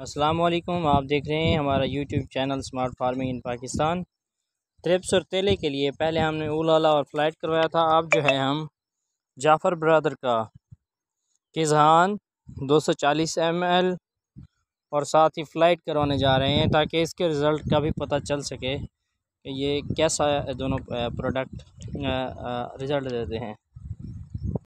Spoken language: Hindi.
असलम आप देख रहे हैं हमारा YouTube channel smart farming in Pakistan trips और तेले के लिए पहले हमने उलाला और फ़्लाइट करवाया था। अब जो है हम जाफ़र ब्रदर का किज़ान 240 एल और साथ ही फ़्लाइट करवाने जा रहे हैं ताकि इसके रिज़ल्ट का भी पता चल सके कि ये कैसा दोनों प्रोडक्ट रिज़ल्ट देते हैं।